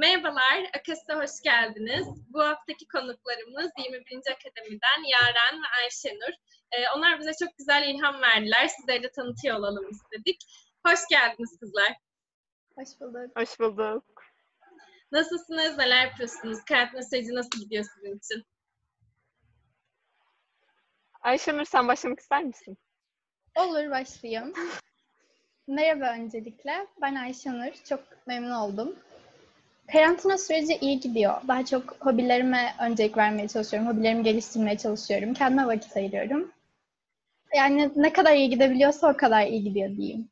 Merhabalar, Akas'a hoş geldiniz. Bu haftaki konuklarımız 21. Akademi'den Yaren ve Ayşenur. Ee, onlar bize çok güzel ilham verdiler. Sizleri de tanıtıyor olalım istedik. Hoş geldiniz kızlar. Hoş bulduk. Hoş bulduk. Nasılsınız, neler yapıyorsunuz? Karantina süreci nasıl gidiyor sizin için? Ayşenur sen başlamak ister misin? Olur başlayayım. Merhaba öncelikle. Ben Ayşenur. Çok memnun oldum. Karantina süreci iyi gidiyor. Daha çok hobilerime öncelik vermeye çalışıyorum. Hobilerimi geliştirmeye çalışıyorum. Kendime vakit ayırıyorum. Yani ne kadar iyi gidebiliyorsa o kadar iyi gidiyor diyeyim.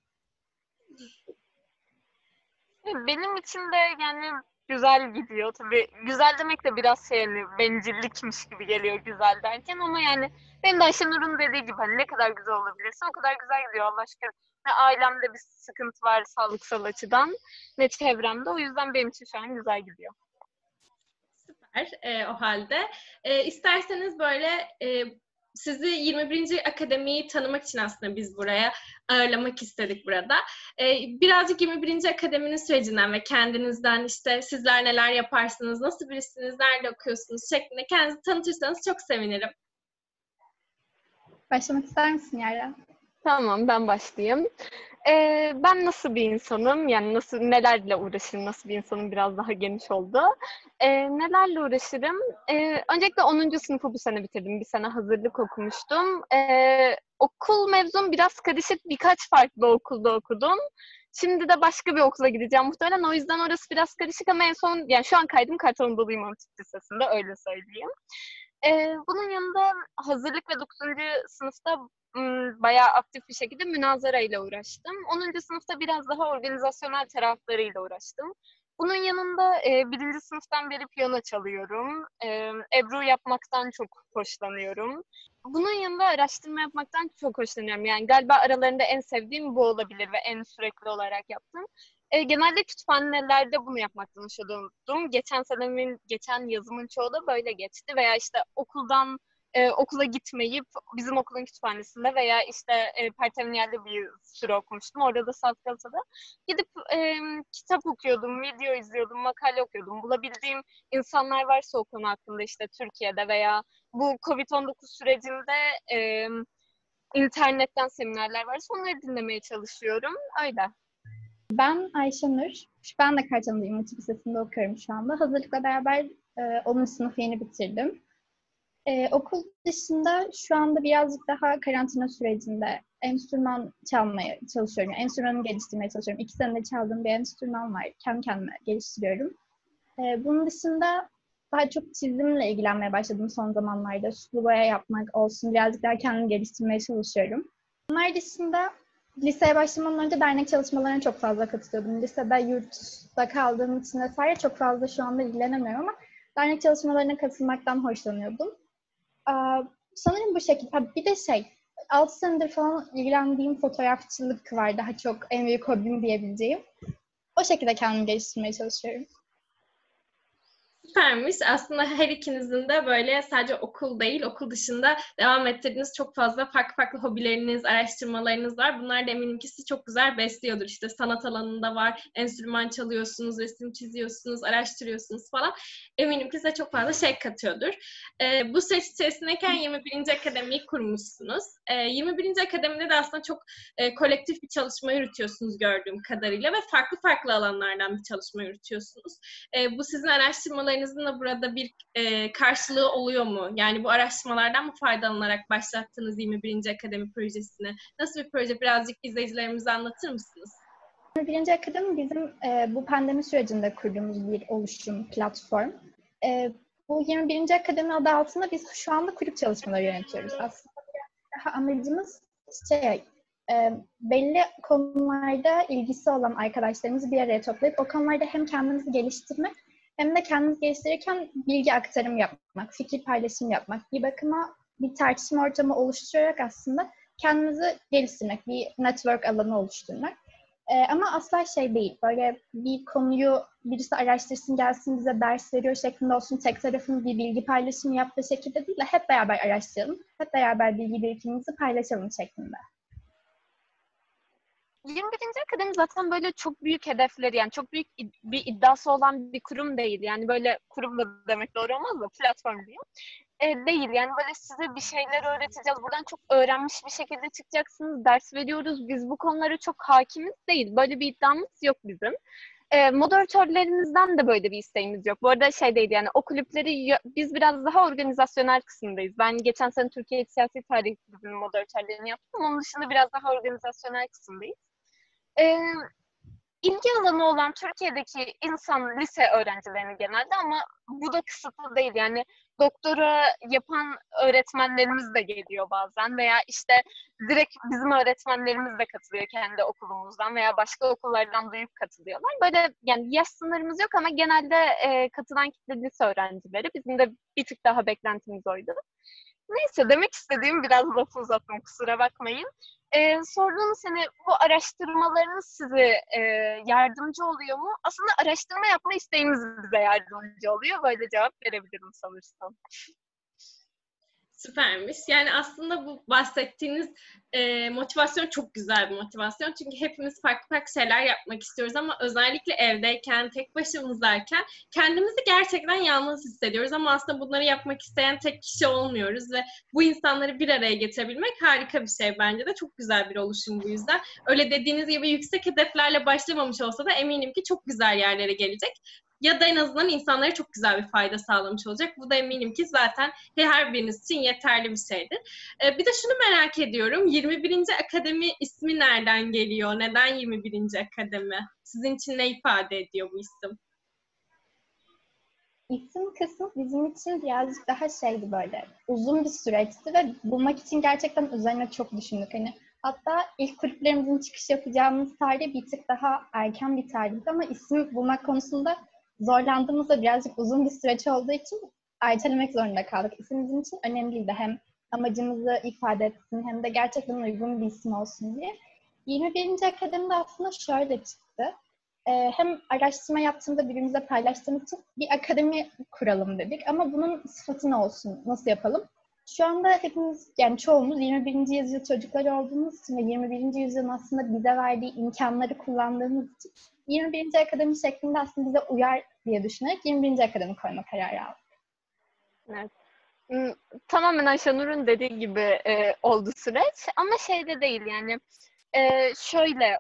Benim için de yani güzel gidiyor. Tabii güzel demek de biraz şey hani bencillikmiş gibi geliyor güzel derken ama yani benim de Ayşenur'un dediği gibi hani ne kadar güzel olabilirse o kadar güzel gidiyor Allah aşkına. Ne ailemde bir sıkıntı var sağlıksal açıdan ne çevremde. O yüzden benim için şu an güzel gidiyor. Süper e, o halde. E, isterseniz böyle e, sizi 21. Akademi'yi tanımak için aslında biz buraya ağırlamak istedik burada. Ee, birazcık 21. Akademi'nin sürecinden ve kendinizden işte sizler neler yaparsınız, nasıl birisiniz, nerede okuyorsunuz şeklinde kendinizi tanıtırsanız çok sevinirim. Başlamak ister misin Yara? Tamam ben başlayayım. Ee, ben nasıl bir insanım? Yani nasıl nelerle uğraşırım? Nasıl bir insanım? Biraz daha geniş oldu. Ee, nelerle uğraşırım? Ee, öncelikle 10. sınıfı bu sene bitirdim. Bir sene hazırlık okumuştum. Ee, okul mevzum biraz karışık. Birkaç farklı okulda okudum. Şimdi de başka bir okula gideceğim muhtemelen. O yüzden orası biraz karışık ama en son, yani şu an kaydım Kartal Anadolu İmam Hatip Lisesi'nde öyle söyleyeyim. Ee, bunun yanında hazırlık ve 9. sınıfta bayağı aktif bir şekilde münazara ile uğraştım. 10. sınıfta biraz daha organizasyonel taraflarıyla uğraştım. Bunun yanında e, birinci sınıftan beri piyano çalıyorum. E, Ebru yapmaktan çok hoşlanıyorum. Bunun yanında araştırma yapmaktan çok hoşlanıyorum. Yani galiba aralarında en sevdiğim bu olabilir ve en sürekli olarak yaptım. E, genelde kütüphanelerde bunu yapmaktan hoşlanıyordum. Geçen senemin, geçen yazımın çoğu da böyle geçti. Veya işte okuldan e, okula gitmeyip bizim okulun kütüphanesinde veya işte e, Pertemniyel'de bir süre okumuştum. Orada da South Galata'da. Gidip e, kitap okuyordum, video izliyordum, makale okuyordum. Bulabildiğim insanlar varsa o konu hakkında işte Türkiye'de veya bu Covid-19 sürecinde e, internetten seminerler varsa onları dinlemeye çalışıyorum. Öyle. Ben Ayşenur. Ben de Kartal'ın İmam Lisesi'nde okuyorum şu anda. Hazırlıkla beraber e, 10. sınıfı yeni bitirdim. Ee, okul dışında şu anda birazcık daha karantina sürecinde enstrüman çalmaya çalışıyorum. Yani enstrümanı geliştirmeye çalışıyorum. İki senedir çaldığım bir enstrüman var. Kendi kendime geliştiriyorum. Ee, bunun dışında daha çok çizimle ilgilenmeye başladım son zamanlarda. Sulu boya yapmak olsun. Birazcık daha kendimi geliştirmeye çalışıyorum. Bunlar dışında liseye başlamadan önce dernek çalışmalarına çok fazla katılıyordum. Lisede yurtta kaldığım için vesaire çok fazla şu anda ilgilenemiyorum ama dernek çalışmalarına katılmaktan hoşlanıyordum. Sanırım bu şekilde. Bir de şey, 6 senedir falan ilgilendiğim fotoğrafçılık var. Daha çok en büyük hobim diyebileceğim. O şekilde kendimi geliştirmeye çalışıyorum. Süpermiş. Aslında her ikinizin de böyle sadece okul değil, okul dışında devam ettirdiğiniz çok fazla farklı farklı hobileriniz, araştırmalarınız var. Bunlar da eminim ki sizi çok güzel besliyordur. İşte sanat alanında var, enstrüman çalıyorsunuz, resim çiziyorsunuz, araştırıyorsunuz falan. Eminim ki size çok fazla şey katıyordur. Ee, bu süreç içerisindeyken 21. Akademi'yi kurmuşsunuz. Ee, 21. Akademi'de de aslında çok e, kolektif bir çalışma yürütüyorsunuz gördüğüm kadarıyla ve farklı farklı alanlardan bir çalışma yürütüyorsunuz. Ee, bu sizin araştırmalarınız araştırmalarınızın da burada bir e, karşılığı oluyor mu? Yani bu araştırmalardan mı faydalanarak başlattığınız 21. Akademi projesini? Nasıl bir proje? Birazcık izleyicilerimize anlatır mısınız? 21. Akademi bizim e, bu pandemi sürecinde kurduğumuz bir oluşum, platform. E, bu 21. Akademi adı altında biz şu anda kulüp çalışmaları yönetiyoruz. Aslında daha amacımız şey, e, belli konularda ilgisi olan arkadaşlarımızı bir araya toplayıp o konularda hem kendimizi geliştirmek hem de kendimizi geliştirirken bilgi aktarım yapmak, fikir paylaşım yapmak, bir bakıma bir tartışma ortamı oluşturarak aslında kendimizi geliştirmek, bir network alanı oluşturmak. Ee, ama asla şey değil, böyle bir konuyu birisi araştırsın gelsin bize ders veriyor şeklinde olsun, tek tarafın bir bilgi paylaşımı yaptığı şekilde değil de hep beraber araştıralım, hep beraber bilgi birikimimizi paylaşalım şeklinde. 21. Akademi zaten böyle çok büyük hedefleri yani çok büyük bir iddiası olan bir kurum değil. Yani böyle kurum da demek doğru olmaz da platform diyeyim. E, değil yani böyle size bir şeyler öğreteceğiz. Buradan çok öğrenmiş bir şekilde çıkacaksınız. Ders veriyoruz. Biz bu konulara çok hakimiz değil. Böyle bir iddiamız yok bizim. E, moderatörlerimizden de böyle bir isteğimiz yok. Bu arada şey değil yani o kulüpleri biz biraz daha organizasyonel kısımdayız. Ben geçen sene Türkiye Siyasi Tarih Kulübü'nün moderatörlerini yaptım. Onun dışında biraz daha organizasyonel kısımdayız. E, ilgi alanı olan Türkiye'deki insan lise öğrencilerini genelde ama bu da kısıtlı değil. Yani doktora yapan öğretmenlerimiz de geliyor bazen veya işte direkt bizim öğretmenlerimiz de katılıyor kendi okulumuzdan veya başka okullardan duyup katılıyorlar. Böyle yani yaş sınırımız yok ama genelde e, katılan kitle lise öğrencileri. Bizim de bir tık daha beklentimiz oydu. Neyse demek istediğim biraz lafı uzattım kusura bakmayın. Ee, sorduğunuz hani bu araştırmalarınız size e, yardımcı oluyor mu? Aslında araştırma yapma isteğimiz bize yardımcı oluyor. Böyle cevap verebilirim sanırsam. Süpermiş. Yani aslında bu bahsettiğiniz e, motivasyon çok güzel bir motivasyon. Çünkü hepimiz farklı farklı şeyler yapmak istiyoruz ama özellikle evdeyken, tek başımızdayken kendimizi gerçekten yalnız hissediyoruz. Ama aslında bunları yapmak isteyen tek kişi olmuyoruz ve bu insanları bir araya getirebilmek harika bir şey bence de. Çok güzel bir oluşum bu yüzden. Öyle dediğiniz gibi yüksek hedeflerle başlamamış olsa da eminim ki çok güzel yerlere gelecek ya da en azından insanlara çok güzel bir fayda sağlamış olacak. Bu da eminim ki zaten her biriniz için yeterli bir şeydir. Ee, bir de şunu merak ediyorum. 21. Akademi ismi nereden geliyor? Neden 21. Akademi? Sizin için ne ifade ediyor bu isim? İsim kısmı bizim için birazcık daha şeydi böyle uzun bir süreçti ve bulmak için gerçekten üzerine çok düşündük. Hani hatta ilk kulüplerimizin çıkış yapacağımız tarih bir tık daha erken bir tarihti ama isim bulmak konusunda zorlandığımız da birazcık uzun bir süreç olduğu için ertelemek zorunda kaldık. İsim bizim için önemliydi. Hem amacımızı ifade etsin hem de gerçekten uygun bir isim olsun diye. 21. Akademide aslında şöyle çıktı. Ee, hem araştırma yaptığımda birbirimize paylaştığımız için bir akademi kuralım dedik. Ama bunun sıfatı ne olsun, nasıl yapalım? Şu anda hepimiz, yani çoğumuz 21. yüzyıl çocukları olduğumuz için ve 21. yüzyılın aslında bize verdiği imkanları kullandığımız için 21. akademi şeklinde aslında bize uyar diye düşünerek 21. akademi koyma kararı aldık. Evet. Hmm, tamamen Ayşenur'un dediği gibi e, oldu süreç ama şey de değil yani e, şöyle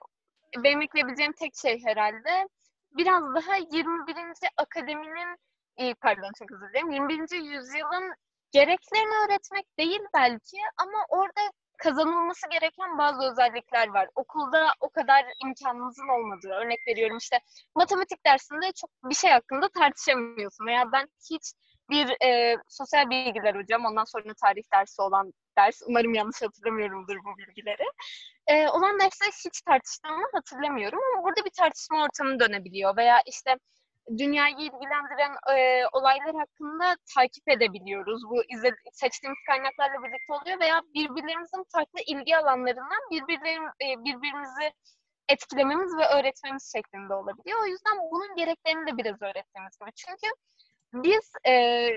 benim ekleyebileceğim tek şey herhalde biraz daha 21. akademinin e, pardon çok özür dilerim 21. yüzyılın gereklerini öğretmek değil belki ama orada kazanılması gereken bazı özellikler var. Okulda o kadar imkanınızın olmadığı, örnek veriyorum işte matematik dersinde çok bir şey hakkında tartışamıyorsun veya ben hiç bir e, sosyal bilgiler hocam, ondan sonra tarih dersi olan ders, umarım yanlış hatırlamıyorumdur bu bilgileri. E, olan derste hiç tartıştığımı hatırlamıyorum ama burada bir tartışma ortamı dönebiliyor veya işte dünyayı ilgilendiren e, olaylar hakkında takip edebiliyoruz. Bu izle, seçtiğimiz kaynaklarla birlikte oluyor veya birbirlerimizin farklı ilgi alanlarından birbirlerim, e, birbirimizi etkilememiz ve öğretmemiz şeklinde olabiliyor. O yüzden bunun gereklerini de biraz öğretmemiz gibi. Çünkü biz e,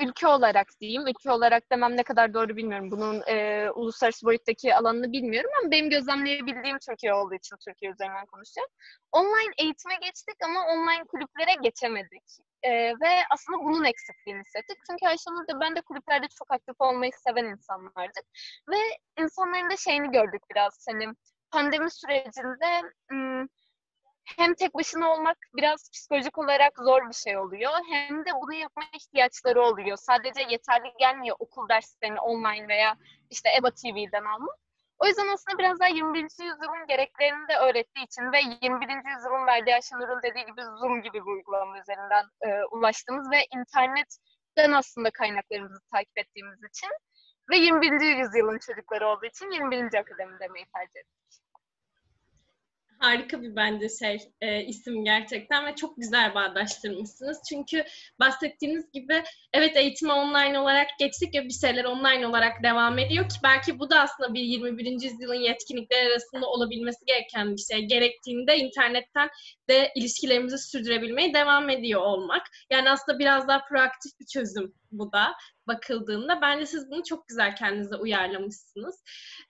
ülke olarak diyeyim, ülke olarak demem ne kadar doğru bilmiyorum. Bunun e, uluslararası boyuttaki alanını bilmiyorum ama benim gözlemleyebildiğim Türkiye olduğu için Türkiye üzerinden konuşacağım. Online eğitime geçtik ama online kulüplere geçemedik. E, ve aslında bunun eksikliğini hissettik. Çünkü Ayşenur da ben de kulüplerde çok aktif olmayı seven insanlardık. Ve insanların da şeyini gördük biraz senin pandemi sürecinde hem tek başına olmak biraz psikolojik olarak zor bir şey oluyor. Hem de bunu yapma ihtiyaçları oluyor. Sadece yeterli gelmiyor okul derslerini online veya işte EBA TV'den almak. O yüzden aslında biraz daha 21. yüzyılın gereklerini de öğrettiği için ve 21. yüzyılın verdiği Ayşenur'un dediği gibi Zoom gibi bir uygulama üzerinden e, ulaştığımız ve internetten aslında kaynaklarımızı takip ettiğimiz için ve 21. yüzyılın çocukları olduğu için 21. akademi demeyi tercih ettik harika bir bence şey e, isim gerçekten ve çok güzel bağdaştırmışsınız. Çünkü bahsettiğiniz gibi evet eğitime online olarak geçtik ve bir şeyler online olarak devam ediyor ki belki bu da aslında bir 21. yüzyılın yetkinlikleri arasında olabilmesi gereken bir şey. Gerektiğinde internetten de ilişkilerimizi sürdürebilmeye devam ediyor olmak. Yani aslında biraz daha proaktif bir çözüm bu da bakıldığında. Bence siz bunu çok güzel kendinize uyarlamışsınız.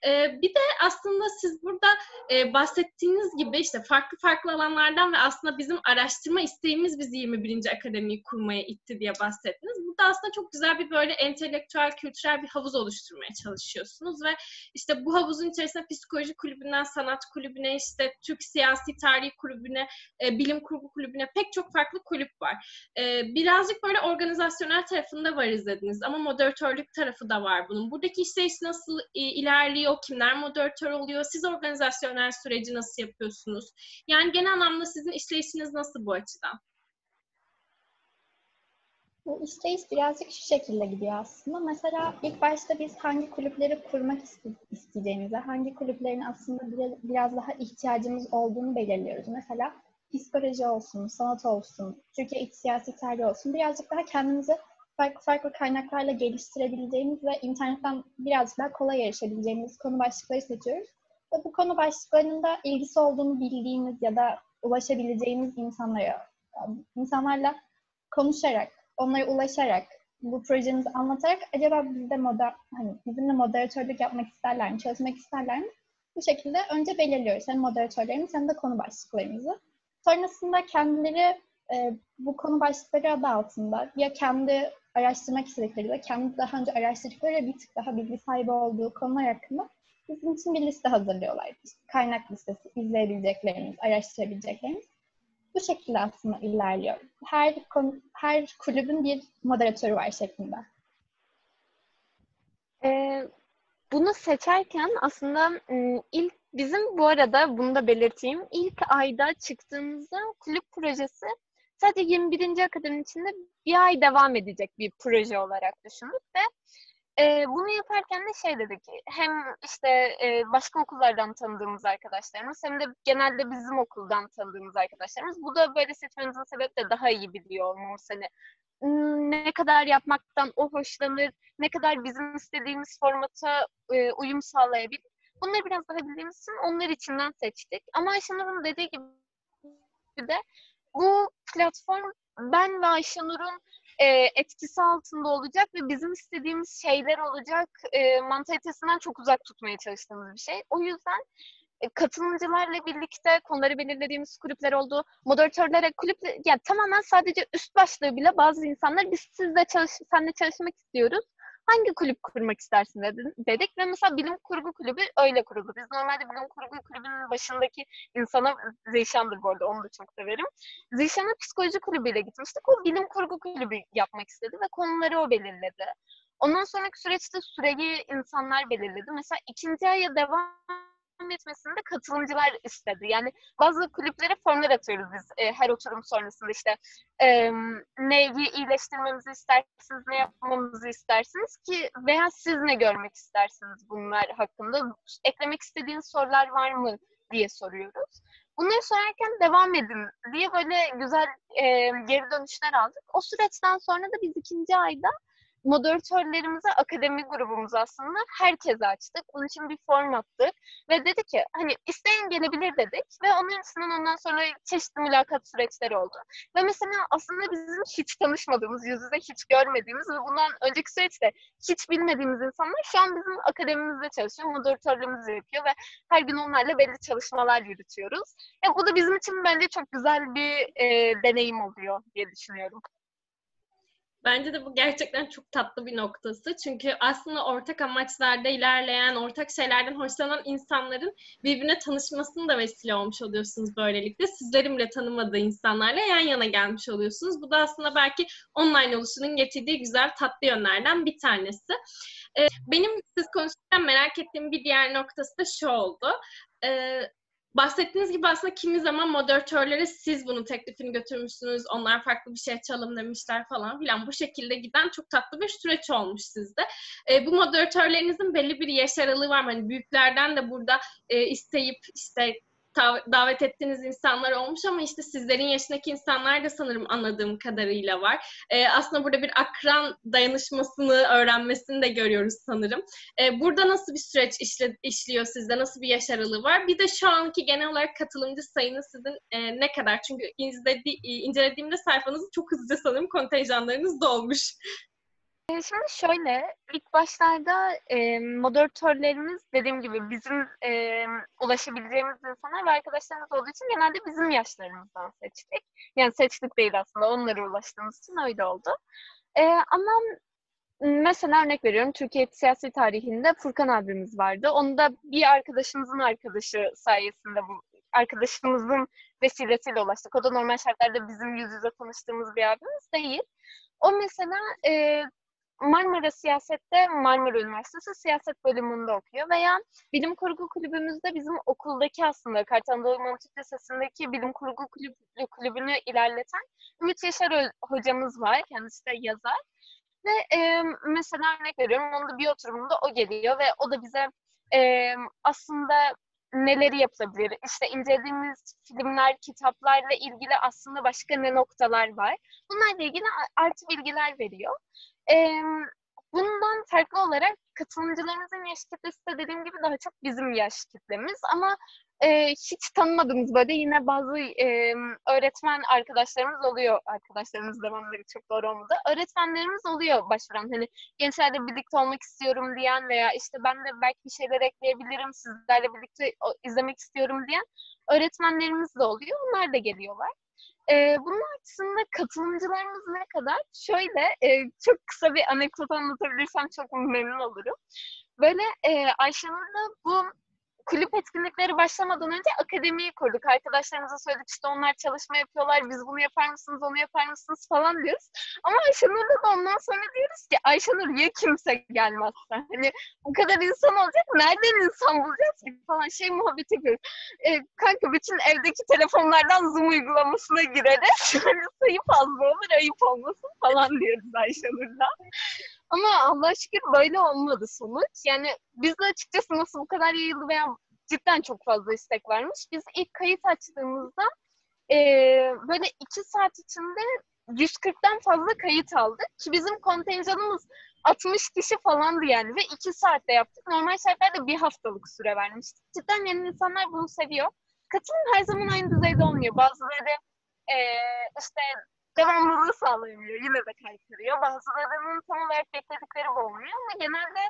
Ee, bir de aslında siz burada e, bahsettiğiniz gibi işte farklı farklı alanlardan ve aslında bizim araştırma isteğimiz bizi 21. Akademiyi kurmaya itti diye bahsettiniz. Burada aslında çok güzel bir böyle entelektüel, kültürel bir havuz oluşturmaya çalışıyorsunuz ve işte bu havuzun içerisinde psikoloji kulübünden sanat kulübüne, işte Türk siyasi tarih kulübüne, e, bilim kurgu kulübüne pek çok farklı kulüp var. E, birazcık böyle organizasyonel tarafında var izlediniz ama moderatörlük tarafı da var bunun. Buradaki işleyiş nasıl ilerliyor? Kimler moderatör oluyor? Siz organizasyonel süreci nasıl yapıyorsunuz? Yani genel anlamda sizin işleyişiniz nasıl bu açıdan? Bu işleyiş birazcık şu şekilde gidiyor aslında. Mesela ilk başta biz hangi kulüpleri kurmak isteyeceğimizi, hangi kulüplerin aslında biraz daha ihtiyacımız olduğunu belirliyoruz. Mesela psikoloji olsun, sanat olsun, Türkiye iç siyasi tarihi olsun. Birazcık daha kendimizi farklı farklı kaynaklarla geliştirebileceğimiz ve internetten birazcık daha kolay erişebileceğimiz konu başlıkları seçiyoruz. Ve bu konu başlıklarının da ilgisi olduğunu bildiğimiz ya da ulaşabileceğimiz insanlara, insanlarla konuşarak, onlara ulaşarak, bu projemizi anlatarak acaba bizde moder, hani bizimle moderatörlük yapmak isterler mi, çalışmak isterler mi? Bu şekilde önce belirliyoruz hem moderatörlerimiz hem de konu başlıklarımızı. Sonrasında kendileri e, bu konu başlıkları adı altında ya kendi araştırmak istedikleri de kendi daha önce araştırdıkları bir tık daha bilgi sahibi olduğu konular hakkında bizim için bir liste hazırlıyorlar. İşte kaynak listesi, izleyebileceklerimiz, araştırabileceklerimiz. Bu şekilde aslında ilerliyor. Her konu, her kulübün bir moderatörü var şeklinde. Ee, bunu seçerken aslında ıı, ilk bizim bu arada bunu da belirteyim. ilk ayda çıktığımızda kulüp projesi sadece 21. akademinin içinde bir ay devam edecek bir proje olarak düşündük ve e, bunu yaparken de şey dedik hem işte e, başka okullardan tanıdığımız arkadaşlarımız hem de genelde bizim okuldan tanıdığımız arkadaşlarımız bu da böyle seçmemizin sebebi de daha iyi biliyor olmamız hani ne kadar yapmaktan o hoşlanır, ne kadar bizim istediğimiz formata e, uyum sağlayabilir. Bunları biraz daha bildiğimiz için onlar içinden seçtik. Ama Ayşenur'un dediği gibi de bu platform ben ve Ayşenur'un e, etkisi altında olacak ve bizim istediğimiz şeyler olacak e, mantalitesinden çok uzak tutmaya çalıştığımız bir şey. O yüzden e, katılımcılarla birlikte konuları belirlediğimiz kulüpler oldu. Moderatörlere kulüp yani tamamen sadece üst başlığı bile bazı insanlar biz sizle çalış, seninle çalışmak istiyoruz hangi kulüp kurmak istersin dedik ve mesela bilim kurgu kulübü öyle kuruldu. Biz normalde bilim kurgu kulübünün başındaki insana Zeyşan'dır bu arada onu da çok severim. Zeyşan'a psikoloji kulübüyle gitmiştik. O bilim kurgu kulübü yapmak istedi ve konuları o belirledi. Ondan sonraki süreçte süreyi insanlar belirledi. Mesela ikinci aya devam etmesini de katılımcılar istedi. Yani bazı kulüplere formlar atıyoruz biz e, her oturum sonrasında işte e, neyi iyileştirmemizi istersiniz, ne yapmamızı istersiniz ki veya siz ne görmek istersiniz bunlar hakkında. Eklemek istediğiniz sorular var mı diye soruyoruz. Bunları sorarken devam edin diye böyle güzel e, geri dönüşler aldık. O süreçten sonra da biz ikinci ayda moderatörlerimize akademi grubumuz aslında herkese açtık. Bunun için bir form attık ve dedi ki hani isteyen gelebilir dedik ve onun üstünden ondan sonra çeşitli mülakat süreçleri oldu. Ve mesela aslında bizim hiç tanışmadığımız, yüz yüze hiç görmediğimiz ve bundan önceki süreçte hiç bilmediğimiz insanlar şu an bizim akademimizde çalışıyor, moderatörlüğümüzü yapıyor ve her gün onlarla belli çalışmalar yürütüyoruz. Ya bu da bizim için bence çok güzel bir e, deneyim oluyor diye düşünüyorum. Bence de bu gerçekten çok tatlı bir noktası. Çünkü aslında ortak amaçlarda ilerleyen, ortak şeylerden hoşlanan insanların birbirine tanışmasını da vesile olmuş oluyorsunuz böylelikle. Sizlerin bile tanımadığı insanlarla yan yana gelmiş oluyorsunuz. Bu da aslında belki online oluşunun getirdiği güzel tatlı yönlerden bir tanesi. Ee, benim siz konuşurken merak ettiğim bir diğer noktası da şu oldu. Bahsettiğiniz gibi aslında kimi zaman moderatörlere siz bunun teklifini götürmüşsünüz. Onlar farklı bir şey çalım demişler falan filan. Bu şekilde giden çok tatlı bir süreç olmuş sizde. E, bu moderatörlerinizin belli bir yaş aralığı var mı? Hani büyüklerden de burada e, isteyip işte davet ettiğiniz insanlar olmuş ama işte sizlerin yaşındaki insanlar da sanırım anladığım kadarıyla var. Ee, aslında burada bir akran dayanışmasını öğrenmesini de görüyoruz sanırım. Ee, burada nasıl bir süreç işle, işliyor sizde? Nasıl bir yaş aralığı var? Bir de şu anki genel olarak katılımcı sayınız sizin e, ne kadar? Çünkü izledi, incelediğimde sayfanızı çok hızlıca sanırım kontenjanlarınız dolmuş. E, şimdi şöyle, ilk başlarda e, moderatörlerimiz dediğim gibi bizim e, ulaşabileceğimiz insanlar ve arkadaşlarımız olduğu için genelde bizim yaşlarımızdan seçtik. Yani seçtik değil aslında, onlara ulaştığımız için öyle oldu. E, ama mesela örnek veriyorum, Türkiye siyasi tarihinde Furkan abimiz vardı. Onu da bir arkadaşımızın arkadaşı sayesinde bu arkadaşımızın vesilesiyle ulaştık. O da normal şartlarda bizim yüz yüze tanıştığımız bir abimiz değil. O mesela e, Marmara Siyaset'te Marmara Üniversitesi siyaset bölümünde okuyor veya bilim kurgu kulübümüzde bizim okuldaki aslında Kartal Anadolu Mantık Lisesi'ndeki bilim kurgu kulübü, kulübünü ilerleten Ümit Yaşar hocamız var. Kendisi de yazar. Ve e, mesela örnek veriyorum, onun da bir oturumunda o geliyor ve o da bize e, aslında neleri yapılabilir? İşte incelediğimiz filmler, kitaplarla ilgili aslında başka ne noktalar var? Bunlarla ilgili artı bilgiler veriyor. Ee, bundan farklı olarak katılımcılarımızın yaş kitlesi de dediğim gibi daha çok bizim yaş kitlemiz ama e, hiç tanımadığımız böyle yine bazı e, öğretmen arkadaşlarımız oluyor. Arkadaşlarımız dememleri çok doğru olmadı. Öğretmenlerimiz oluyor başvuran. Hani gençlerle birlikte olmak istiyorum diyen veya işte ben de belki bir şeyler ekleyebilirim sizlerle birlikte izlemek istiyorum diyen öğretmenlerimiz de oluyor. Onlar da geliyorlar. E, bunun açısından katılımcılarımız ne kadar? Şöyle e, çok kısa bir anekdot anlatabilirsem çok memnun olurum. Böyle e, Ayşenur'la bu kulüp etkinlikleri başlamadan önce akademiyi kurduk. Arkadaşlarımıza söyledik işte onlar çalışma yapıyorlar, biz bunu yapar mısınız, onu yapar mısınız falan diyoruz. Ama Ayşenur'la da ondan sonra diyoruz ki Ayşenur ya kimse gelmezse. Hani bu kadar insan olacak, nereden insan bulacağız ki falan şey muhabbet yapıyoruz. E, kanka bütün evdeki telefonlardan Zoom uygulamasına gireriz. Hani sayı fazla olur, ayıp olmasın falan diyoruz Ayşenur'la. Ama Allah şükür böyle olmadı sonuç. Yani biz de açıkçası nasıl bu kadar yayıldı veya cidden çok fazla istek varmış. Biz ilk kayıt açtığımızda e, böyle iki saat içinde 140'tan fazla kayıt aldık. Ki bizim kontenjanımız 60 kişi falandı yani ve iki saatte yaptık. Normal şartlarda bir haftalık süre vermiştik. Cidden yani insanlar bunu seviyor. Katılım her zaman aynı düzeyde olmuyor. Bazıları e, işte devamlılığı sağlayamıyor. Yine de kaykırıyor. Bazılarının tam olarak bekledikleri bu olmuyor ama genelde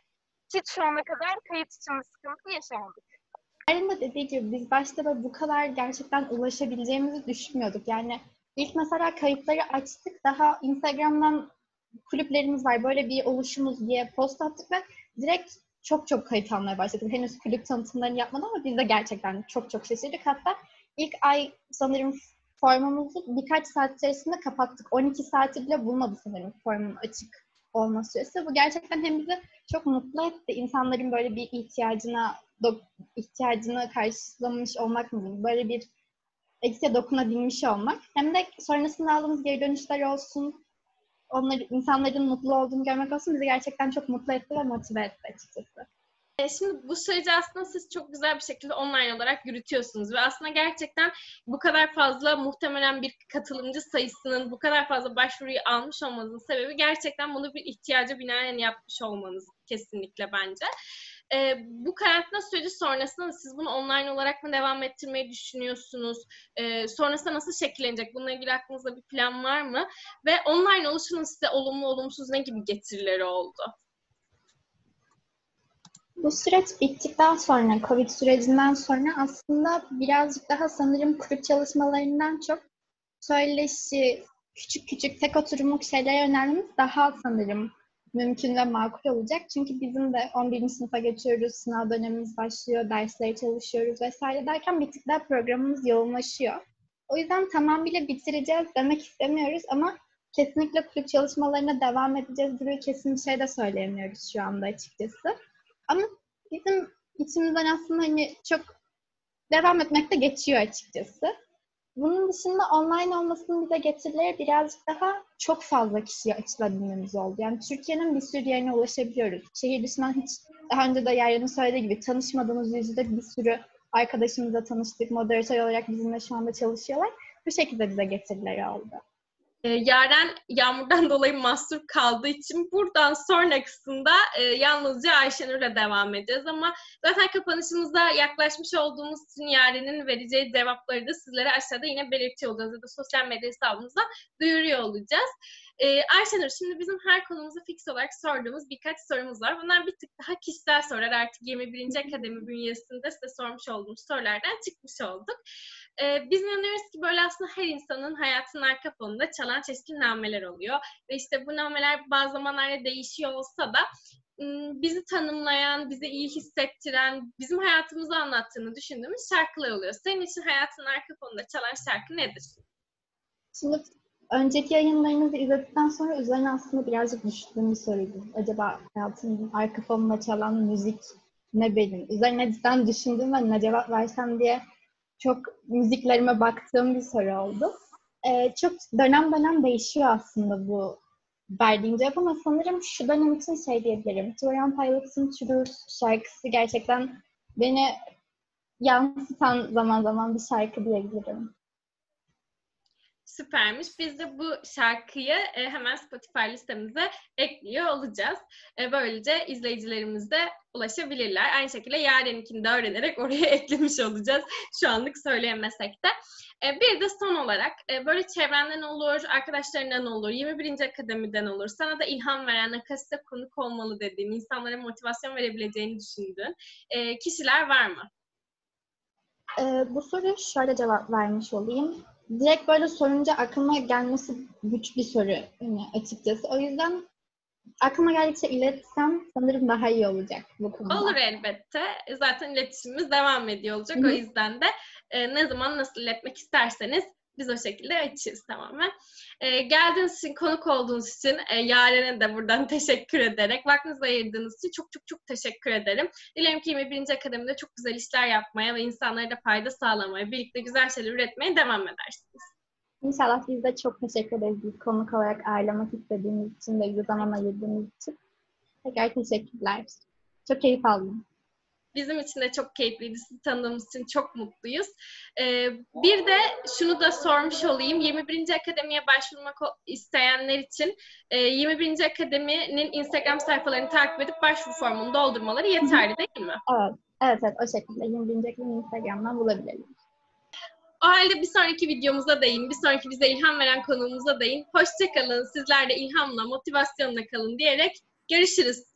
hiç şu ana kadar kayıt için bir sıkıntı yaşamadık. Erin de dediği gibi biz başta da bu kadar gerçekten ulaşabileceğimizi düşünmüyorduk. Yani ilk mesela kayıtları açtık. Daha Instagram'dan kulüplerimiz var. Böyle bir oluşumuz diye post attık ve direkt çok çok kayıt almaya başladık. Henüz kulüp tanıtımlarını yapmadı ama biz de gerçekten çok çok şaşırdık. Hatta ilk ay sanırım formumuzu birkaç saat içerisinde kapattık. 12 saati bile bulmadı sanırım formun açık olma süresi. Bu gerçekten hem bizi çok mutlu etti. İnsanların böyle bir ihtiyacına ihtiyacını karşılamış olmak mı? Böyle bir eksiye dokunabilmiş olmak. Hem de sonrasında aldığımız geri dönüşler olsun, onları, insanların mutlu olduğunu görmek olsun bizi gerçekten çok mutlu etti ve motive etti açıkçası. E, şimdi bu süreci aslında siz çok güzel bir şekilde online olarak yürütüyorsunuz ve aslında gerçekten bu kadar fazla muhtemelen bir katılımcı sayısının bu kadar fazla başvuruyu almış olmanızın sebebi gerçekten bunu bir ihtiyaca binaen yapmış olmanız kesinlikle bence. E, bu karantina süreci sonrasında siz bunu online olarak mı devam ettirmeyi düşünüyorsunuz? E, sonrasında nasıl şekillenecek? Bununla ilgili aklınızda bir plan var mı? Ve online oluşunun size olumlu olumsuz ne gibi getirileri oldu? Bu süreç bittikten sonra, Covid sürecinden sonra aslında birazcık daha sanırım kulüp çalışmalarından çok söyleşi, küçük küçük tek oturumluk şeylere yönelmemiz daha sanırım mümkün ve makul olacak. Çünkü bizim de 11. sınıfa geçiyoruz, sınav dönemimiz başlıyor, dersleri çalışıyoruz vesaire derken bir tık daha programımız yoğunlaşıyor. O yüzden tamamıyla bitireceğiz demek istemiyoruz ama kesinlikle kulüp çalışmalarına devam edeceğiz gibi kesin bir şey de söyleyemiyoruz şu anda açıkçası. Ama bizim içimizden aslında hani çok devam etmekte geçiyor açıkçası. Bunun dışında online olmasının bize getirileri birazcık daha çok fazla kişiye açılabilmemiz oldu. Yani Türkiye'nin bir sürü yerine ulaşabiliyoruz. Şehir dışından hiç daha önce de Yaren'in söylediği gibi tanışmadığımız yüzde bir sürü arkadaşımızla tanıştık. Moderatör olarak bizimle şu anda çalışıyorlar. Bu şekilde bize getirileri oldu. E, Yaren yağmurdan dolayı mahsur kaldığı için buradan sonrasında e, yalnızca Ayşenur'la devam edeceğiz ama zaten kapanışımızda yaklaşmış olduğumuz için Yaren'in vereceği cevapları da sizlere aşağıda yine belirtiyor olacağız ya da sosyal medya hesabımızda duyuruyor olacağız. Ee, Ayşenur şimdi bizim her konumuzu fix olarak sorduğumuz birkaç sorumuz var. Bunlar bir tık daha kişisel sorular. Artık 21. Akademi bünyesinde size sormuş olduğum sorulardan çıkmış olduk. Ee, biz inanıyoruz ki böyle aslında her insanın hayatının arka fonunda çalan çeşitli nameler oluyor. Ve işte bu nameler bazı zamanlarda değişiyor olsa da bizi tanımlayan, bizi iyi hissettiren, bizim hayatımızı anlattığını düşündüğümüz şarkılar oluyor. Senin için hayatın arka fonunda çalan şarkı nedir? Şimdi önceki yayınlarınızı izledikten sonra üzerine aslında birazcık düşündüğüm bir soruydu. Acaba hayatımın arka fonunda çalan müzik ne benim? Üzerine cidden düşündüm ve ne cevap versem diye çok müziklerime baktığım bir soru oldu. Ee, çok dönem dönem değişiyor aslında bu verdiğim cevap ama sanırım şu dönem için şey diyebilirim. Torian Pilots'ın Truth şarkısı gerçekten beni yansıtan zaman zaman bir şarkı diyebilirim. Süpermiş. Biz de bu şarkıyı e, hemen Spotify listemize ekliyor olacağız. E, böylece izleyicilerimiz de ulaşabilirler. Aynı şekilde Yaren'inkini de öğrenerek oraya eklemiş olacağız. Şu anlık söyleyemesek de. E, bir de son olarak e, böyle çevrenden olur, arkadaşlarından olur, 21. akademiden olur. Sana da ilham veren, akasite konuk olmalı dediğin, insanlara motivasyon verebileceğini düşündüğün e, kişiler var mı? E, bu soruyu şöyle cevap vermiş olayım direkt böyle sorunca aklıma gelmesi güç bir soru yani açıkçası. O yüzden aklıma geldikçe iletsem sanırım daha iyi olacak bu konuda. Olur elbette. Zaten iletişimimiz devam ediyor olacak. Hı-hı. O yüzden de e, ne zaman nasıl iletmek isterseniz biz o şekilde açığız tamamen. E, geldiğiniz için, konuk olduğunuz için e, Yaren'e de buradan teşekkür ederek, vaktinizi ayırdığınız için çok çok çok teşekkür ederim. Dilerim ki 21. Akademi'de çok güzel işler yapmaya ve insanlara da fayda sağlamaya, birlikte güzel şeyler üretmeye devam edersiniz. İnşallah biz de çok teşekkür ederiz. Konuk olarak ağırlamak istediğiniz için ve bize zaman ayırdığınız için. Tekrar teşekkürler. Çok keyif aldım. Bizim için de çok keyifliydi. Sizi tanıdığımız için çok mutluyuz. Ee, bir de şunu da sormuş olayım. 21. Akademi'ye başvurmak isteyenler için e, 21. Akademi'nin Instagram sayfalarını takip edip başvuru formunu doldurmaları yeterli değil mi? Evet. Evet, evet o şekilde 21. Akademi Instagram'dan bulabilirler. O halde bir sonraki videomuza değin, bir sonraki bize ilham veren konuğumuza değin. Hoşçakalın, sizler de ilhamla, motivasyonla kalın diyerek görüşürüz.